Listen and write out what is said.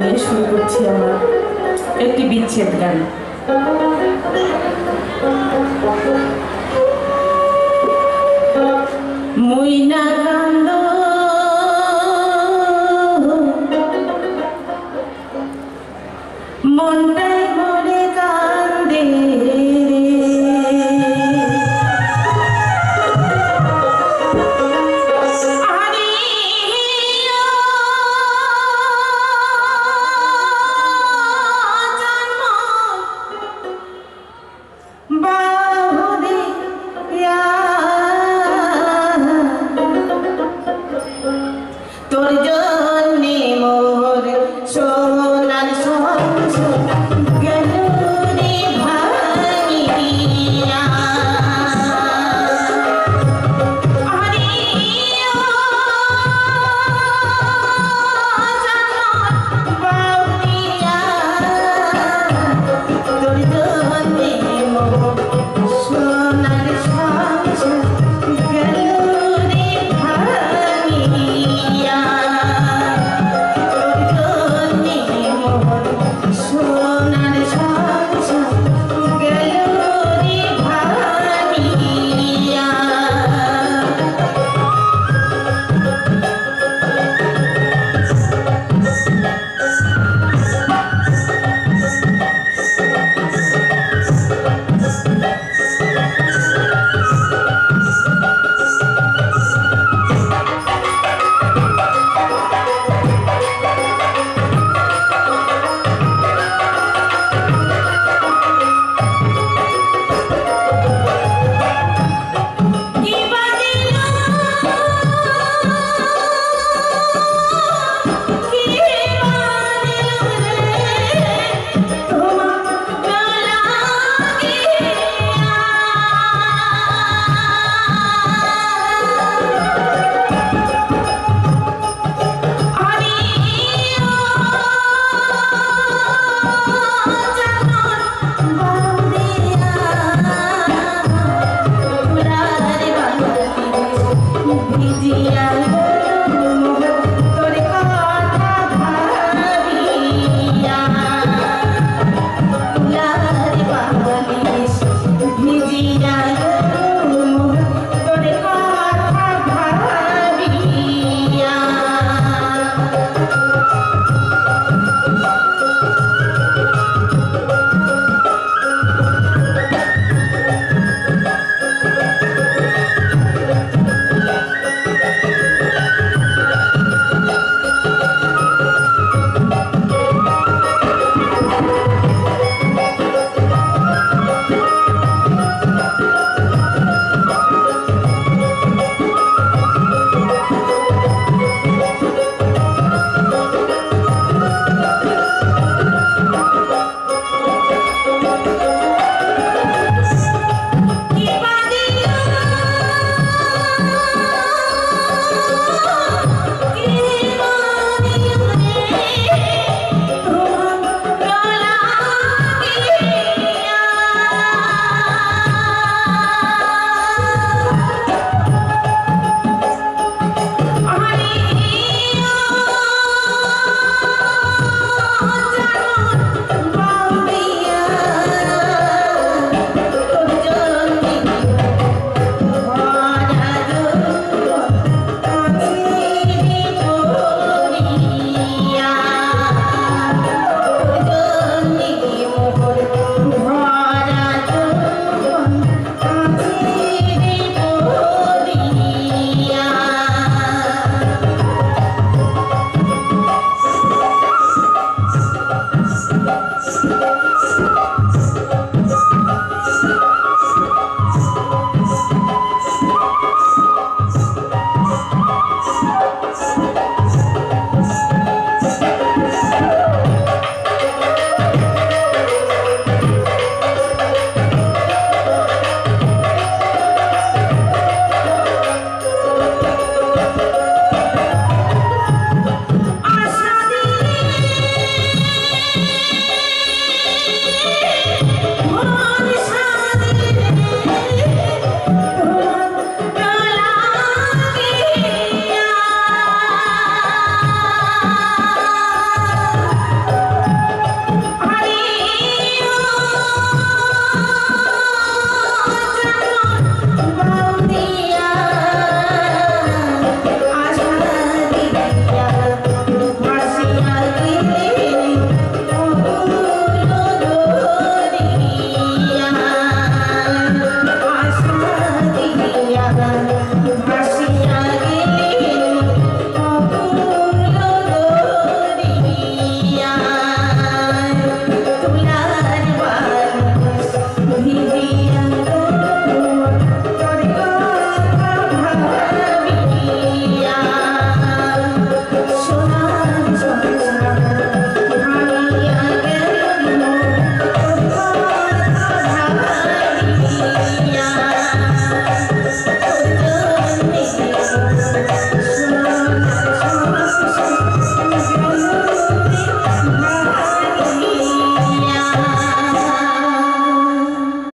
শুরু করছি আমার। একটি বিচ্ছেদ গান। Oh, comidinha